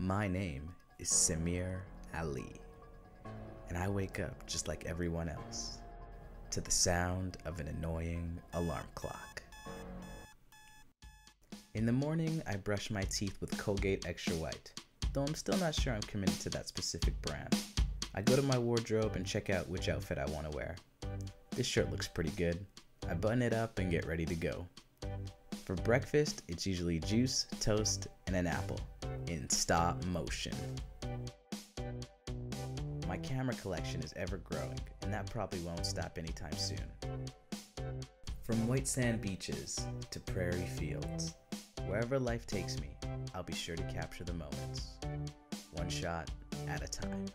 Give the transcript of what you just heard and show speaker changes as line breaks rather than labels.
My name is Semir Ali, and I wake up just like everyone else to the sound of an annoying alarm clock. In the morning, I brush my teeth with Colgate Extra White, though I'm still not sure I'm committed to that specific brand. I go to my wardrobe and check out which outfit I want to wear. This shirt looks pretty good. I button it up and get ready to go. For breakfast, it's usually juice, toast, and an apple in stop motion. My camera collection is ever growing, and that probably won't stop anytime soon. From white sand beaches to prairie fields, wherever life takes me, I'll be sure to capture the moments, one shot at a time.